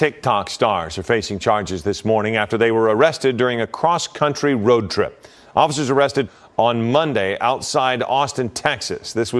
TikTok stars are facing charges this morning after they were arrested during a cross country road trip. Officers arrested on Monday outside Austin, Texas. This was